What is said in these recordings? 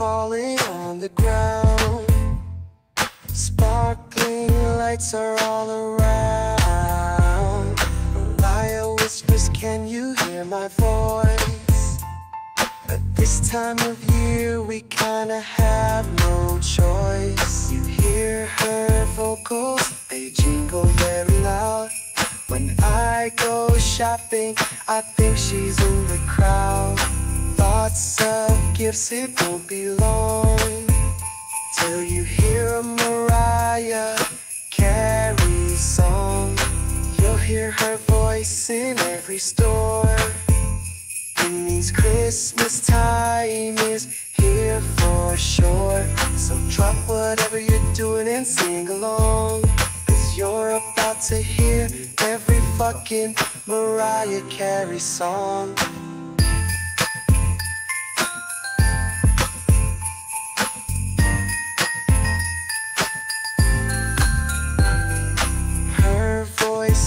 falling on the ground. Sparkling lights are all around. Mariah whispers, Can you hear my voice? At this time of year, we kinda have no choice. You hear her vocals, they jingle very loud. When I go shopping, I think she's in the crowd. Thoughts of gifts, it won't be long till you hear a Mariah Carey song. You'll hear her voice in every store. And these Christmas time is here for sure. So drop whatever you're doing and sing along. Cause you're about to hear every fucking Mariah Carey song.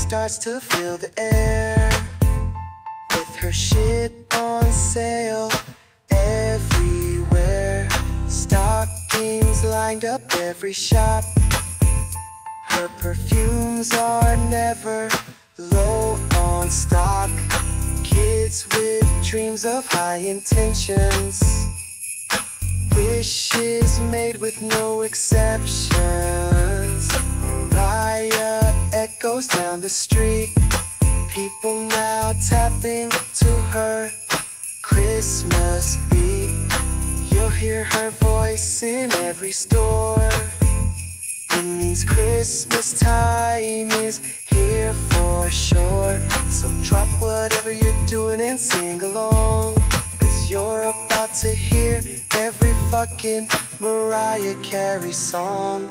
Starts to fill the air with her shit on sale everywhere. Stockings lined up every shop. Her perfumes are never low on stock. Kids with dreams of high intentions. Wishes made with no exceptions. Mariah echoes down the street. People now tapping to her Christmas beat. You'll hear her voice in every store. It means Christmas time is here for sure. So drop whatever you're doing and sing along. Cause you're about to hear every fucking Mariah Carey song.